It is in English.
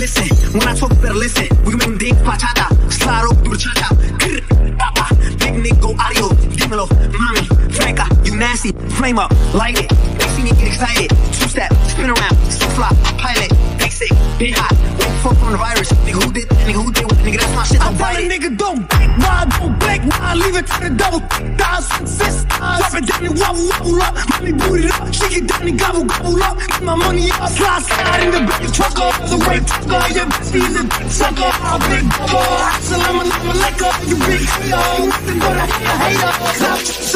Listen, when I talk, better listen. We can make them dance, bachata, slide over through the cha-cha. Grr, papa, big nigga go audio, dímelo, mami, Franca, you nasty, flame up, light it. They see me get excited, two step, spin around, so fly, pilot, say, big hot, wait the virus. Nigga who did that, nigga who did what, nigga that's my shit, I'm Tell a nigga don't blink, nah, leave it to the double thighs, sisters. Drop it down and wobble, wobble up, mommy boot it up, shake it down and gobble, gobble up. Get my money up, slide, slide in the back trucker, the right trucker, your bestie is a dick sucker, a big bubba. Assalamu alaikum, you big hater, nothing but a hater, hater.